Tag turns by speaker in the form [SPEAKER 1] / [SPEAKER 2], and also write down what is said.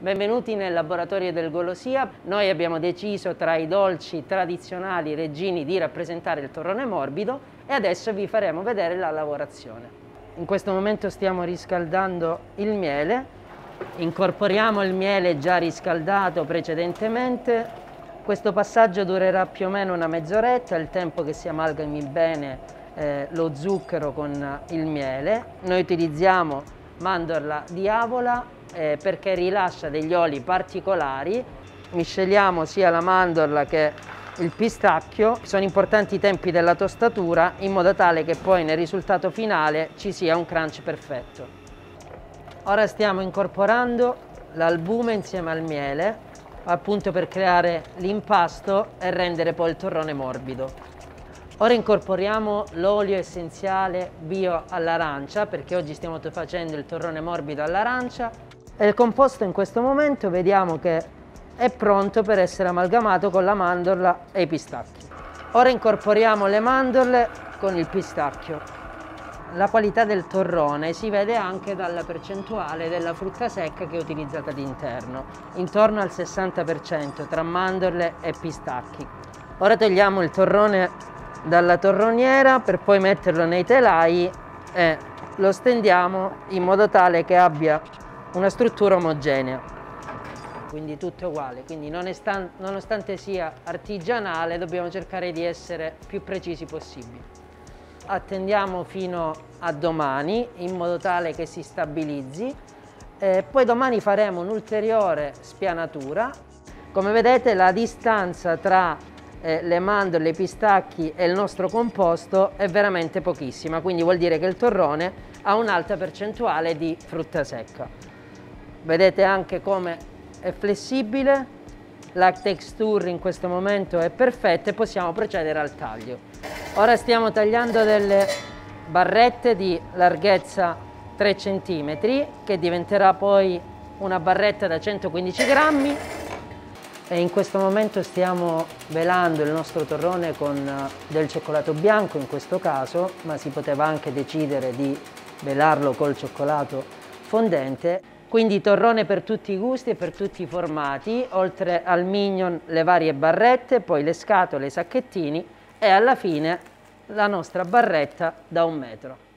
[SPEAKER 1] Benvenuti nel laboratorio del Golosia. Noi abbiamo deciso tra i dolci tradizionali reggini di rappresentare il torrone morbido e adesso vi faremo vedere la lavorazione. In questo momento stiamo riscaldando il miele. Incorporiamo il miele già riscaldato precedentemente. Questo passaggio durerà più o meno una mezz'oretta, il tempo che si amalgami bene eh, lo zucchero con il miele. Noi utilizziamo mandorla di avola eh, perché rilascia degli oli particolari. Misceliamo sia la mandorla che il pistacchio. Sono importanti i tempi della tostatura in modo tale che poi nel risultato finale ci sia un crunch perfetto. Ora stiamo incorporando l'albume insieme al miele appunto per creare l'impasto e rendere poi il torrone morbido. Ora incorporiamo l'olio essenziale bio all'arancia perché oggi stiamo facendo il torrone morbido all'arancia il composto in questo momento vediamo che è pronto per essere amalgamato con la mandorla e i pistacchi. Ora incorporiamo le mandorle con il pistacchio. La qualità del torrone si vede anche dalla percentuale della frutta secca che è utilizzata all'interno, intorno al 60% tra mandorle e pistacchi. Ora togliamo il torrone dalla torroniera per poi metterlo nei telai e lo stendiamo in modo tale che abbia una struttura omogenea, quindi tutto uguale, quindi nonostante sia artigianale dobbiamo cercare di essere più precisi possibile. Attendiamo fino a domani in modo tale che si stabilizzi, eh, poi domani faremo un'ulteriore spianatura. Come vedete la distanza tra eh, le mandorle, i pistacchi e il nostro composto è veramente pochissima, quindi vuol dire che il torrone ha un'alta percentuale di frutta secca. Vedete anche come è flessibile, la texture in questo momento è perfetta e possiamo procedere al taglio. Ora stiamo tagliando delle barrette di larghezza 3 cm che diventerà poi una barretta da 115 grammi e in questo momento stiamo velando il nostro torrone con eh, del cioccolato bianco in questo caso ma si poteva anche decidere di velarlo col cioccolato fondente quindi torrone per tutti i gusti e per tutti i formati, oltre al mignon le varie barrette, poi le scatole, i sacchettini e alla fine la nostra barretta da un metro.